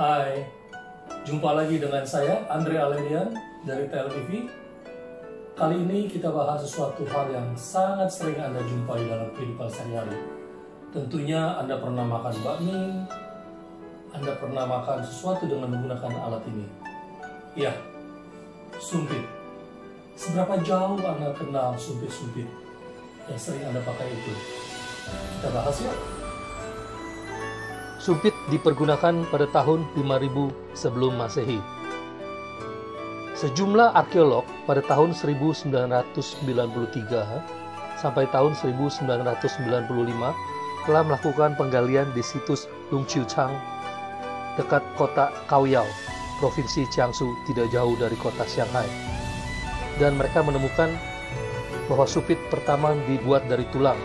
Hai, jumpa lagi dengan saya Andre Alenian dari TLTV. Kali ini kita bahas sesuatu hal yang sangat sering Anda jumpai dalam kehidupan sehari-hari. Tentunya Anda pernah makan bakmi, Anda pernah makan sesuatu dengan menggunakan alat ini. Ya, sumpit. Seberapa jauh Anda kenal sumpit-sumpit yang sering Anda pakai itu? Kita bahas ya. Sumpit dipergunakan pada tahun 5000 sebelum Masehi. Sejumlah arkeolog pada tahun 1993 sampai tahun 1995 telah melakukan penggalian di situs Lungqiuchang dekat kota Kaoyao, provinsi Jiangsu tidak jauh dari kota Shanghai. Dan mereka menemukan bahwa supit pertama dibuat dari tulang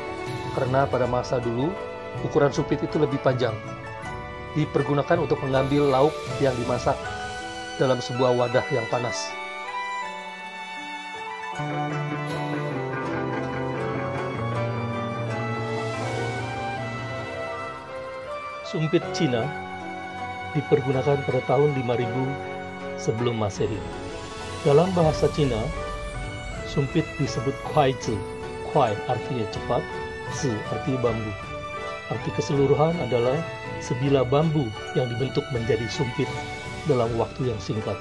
karena pada masa dulu ukuran supit itu lebih panjang dipergunakan untuk mengambil lauk yang dimasak dalam sebuah wadah yang panas. Sumpit Cina dipergunakan pada tahun 5000 sebelum Masehi. Dalam bahasa Cina, sumpit disebut kuai zi. Kuai artinya cepat, zi artinya bambu. Arti keseluruhan adalah sebilah bambu yang dibentuk menjadi sumpit dalam waktu yang singkat.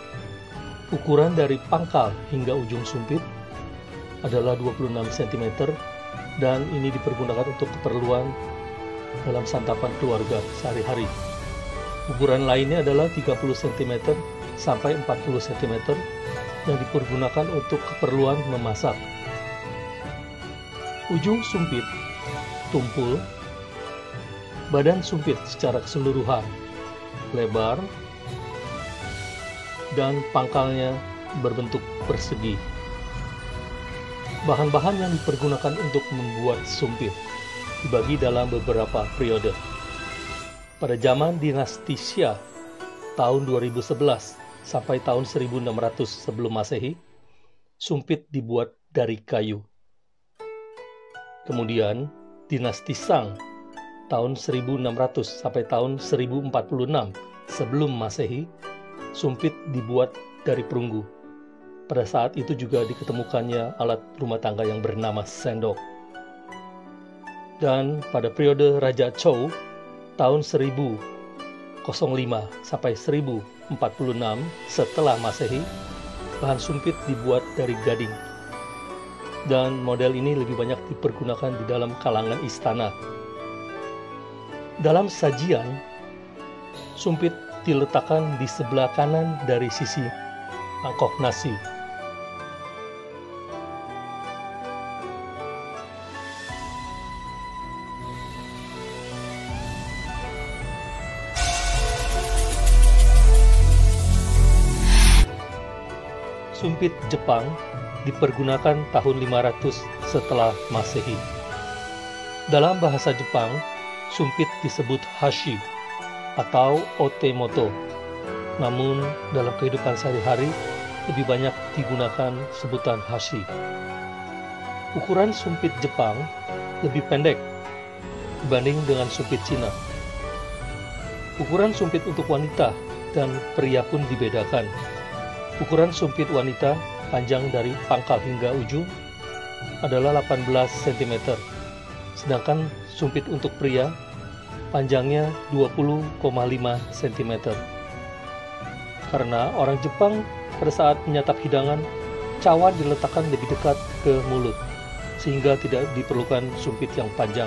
Ukuran dari pangkal hingga ujung sumpit adalah 26 cm dan ini dipergunakan untuk keperluan dalam santapan keluarga sehari-hari. Ukuran lainnya adalah 30 cm sampai 40 cm yang dipergunakan untuk keperluan memasak. Ujung sumpit, tumpul, badan sumpit secara keseluruhan, lebar, dan pangkalnya berbentuk persegi. Bahan-bahan yang dipergunakan untuk membuat sumpit dibagi dalam beberapa periode. Pada zaman dinasti Xia tahun 2011 sampai tahun 1600 sebelum Masehi, sumpit dibuat dari kayu. Kemudian dinasti Sang tahun 1600 sampai tahun 1046 sebelum Masehi, sumpit dibuat dari perunggu. Pada saat itu juga diketemukannya alat rumah tangga yang bernama sendok. Dan pada periode Raja Chou tahun 1005 sampai 1046 setelah Masehi, bahan sumpit dibuat dari gading. Dan model ini lebih banyak dipergunakan di dalam kalangan istana dalam sajian, sumpit diletakkan di sebelah kanan dari sisi mangkok nasi. Sumpit Jepang dipergunakan tahun 500 setelah Masehi. Dalam bahasa Jepang, sumpit disebut hashi atau otemoto. Namun dalam kehidupan sehari-hari lebih banyak digunakan sebutan hashi. Ukuran sumpit Jepang lebih pendek dibanding dengan sumpit Cina. Ukuran sumpit untuk wanita dan pria pun dibedakan. Ukuran sumpit wanita panjang dari pangkal hingga ujung adalah 18 cm, sedangkan sumpit untuk pria panjangnya 20,5 cm. Karena orang Jepang pada saat menyantap hidangan, cawan diletakkan lebih dekat ke mulut, sehingga tidak diperlukan sumpit yang panjang.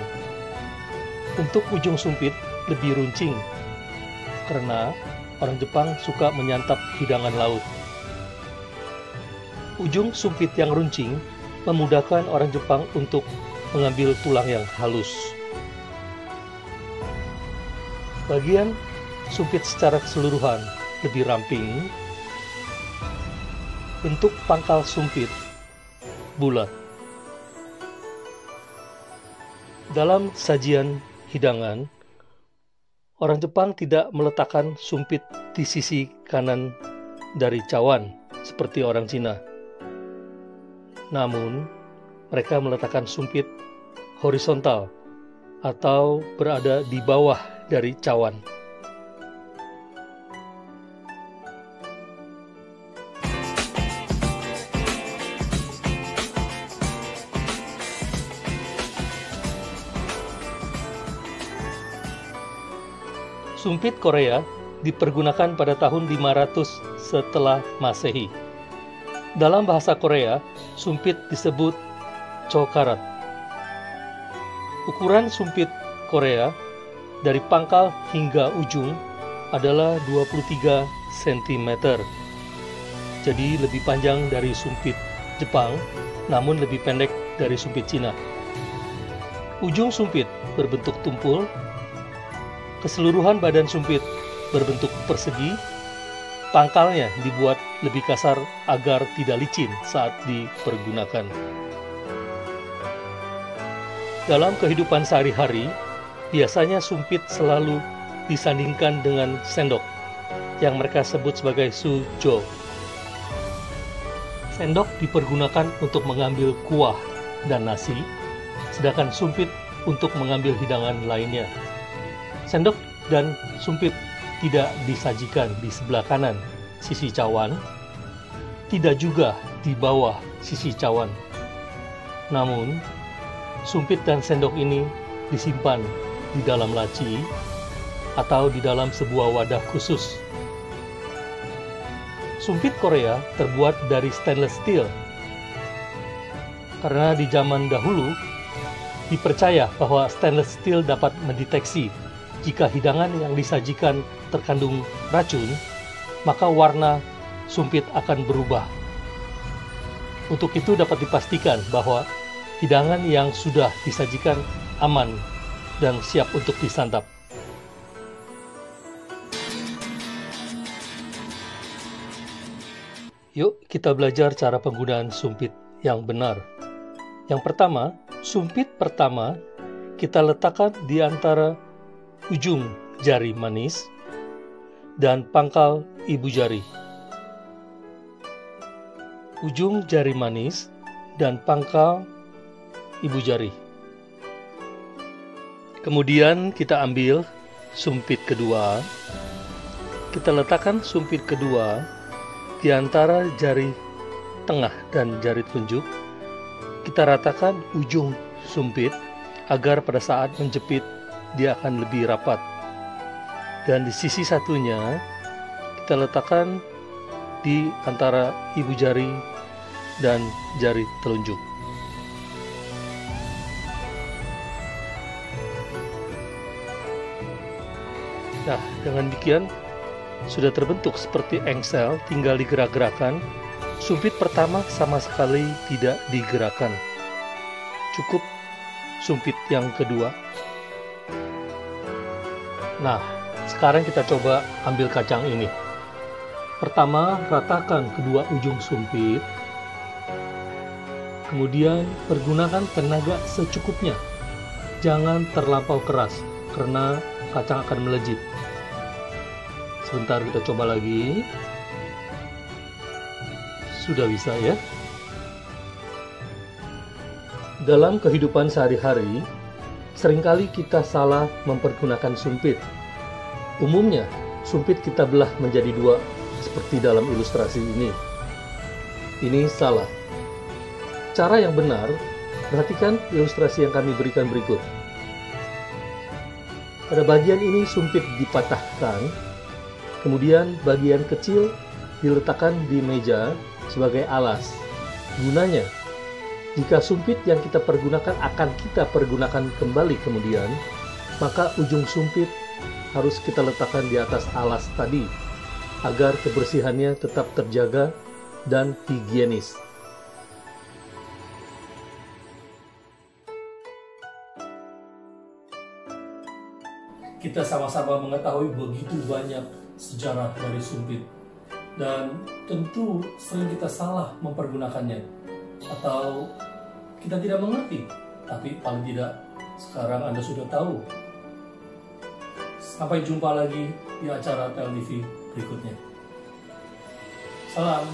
Untuk ujung sumpit lebih runcing, karena orang Jepang suka menyantap hidangan laut. Ujung sumpit yang runcing memudahkan orang Jepang untuk mengambil tulang yang halus. Bagian sumpit secara keseluruhan lebih ramping. Bentuk pangkal sumpit bulat. Dalam sajian hidangan, orang Jepang tidak meletakkan sumpit di sisi kanan dari cawan seperti orang Cina. Namun, mereka meletakkan sumpit horizontal atau berada di bawah dari cawan. Sumpit Korea dipergunakan pada tahun 500 setelah Masehi. Dalam bahasa Korea, sumpit disebut chokarat. Ukuran sumpit Korea dari pangkal hingga ujung adalah 23 cm. Jadi lebih panjang dari sumpit Jepang, namun lebih pendek dari sumpit Cina. Ujung sumpit berbentuk tumpul, keseluruhan badan sumpit berbentuk persegi, pangkalnya dibuat lebih kasar agar tidak licin saat dipergunakan. Dalam kehidupan sehari-hari, biasanya sumpit selalu disandingkan dengan sendok yang mereka sebut sebagai sujo. Sendok dipergunakan untuk mengambil kuah dan nasi, sedangkan sumpit untuk mengambil hidangan lainnya. Sendok dan sumpit tidak disajikan di sebelah kanan sisi cawan, tidak juga di bawah sisi cawan. Namun, sumpit dan sendok ini disimpan di dalam laci atau di dalam sebuah wadah khusus. Sumpit Korea terbuat dari stainless steel. Karena di zaman dahulu dipercaya bahwa stainless steel dapat mendeteksi jika hidangan yang disajikan terkandung racun, maka warna sumpit akan berubah. Untuk itu dapat dipastikan bahwa hidangan yang sudah disajikan aman dan siap untuk disantap. Yuk kita belajar cara penggunaan sumpit yang benar. Yang pertama, sumpit pertama kita letakkan di antara ujung jari manis dan pangkal ibu jari. Ujung jari manis dan pangkal ibu jari. Kemudian kita ambil sumpit kedua. Kita letakkan sumpit kedua di antara jari tengah dan jari telunjuk. Kita ratakan ujung sumpit agar pada saat menjepit dia akan lebih rapat. Dan di sisi satunya kita letakkan di antara ibu jari dan jari telunjuk. Nah, dengan demikian sudah terbentuk seperti engsel, tinggal digerak-gerakan. Sumpit pertama sama sekali tidak digerakkan. Cukup sumpit yang kedua. Nah, sekarang kita coba ambil kacang ini. Pertama, ratakan kedua ujung sumpit. Kemudian, pergunakan tenaga secukupnya. Jangan terlampau keras, karena kacang akan melejit. Sebentar kita coba lagi. Sudah bisa ya. Dalam kehidupan sehari-hari, sering kali kita salah mempergunakan sumpit. Umumnya, sumpit kita belah menjadi dua, seperti dalam ilustrasi ini. Ini salah. Cara yang benar, perhatikan ilustrasi yang kami berikan berikut. Pada bagian ini sumpit dipatahkan Kemudian bagian kecil diletakkan di meja sebagai alas. Gunanya, jika sumpit yang kita pergunakan akan kita pergunakan kembali kemudian, maka ujung sumpit harus kita letakkan di atas alas tadi agar kebersihannya tetap terjaga dan higienis. Kita sama-sama mengetahui begitu banyak sejarah dari sumpit dan tentu sering kita salah mempergunakannya. Atau kita tidak mengerti tapi paling tidak sekarang Anda sudah tahu. Sampai jumpa lagi di acara TLTV berikutnya. Salam